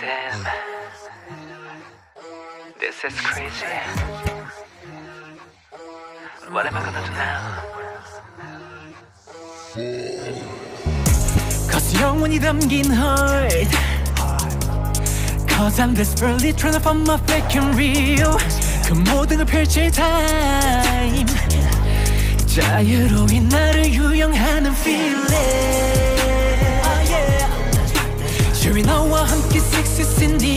Damn. This is crazy. What am I gonna do now? Cause 영원히 담긴 heart Cause I'm desperately trying to find my freaking real 그 모든 걸 펼칠 time 자유로이 나를 유용하는 feeling yeah. Sure 너와 함께 sexy in the air Sure